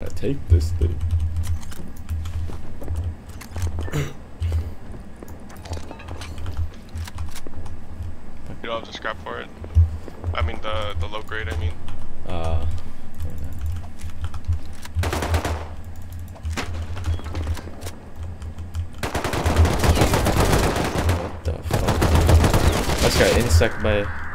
I take this thing. You don't have to scrap for it. I mean the the low grade. I mean. Uh. What the fuck? I just got insec'd by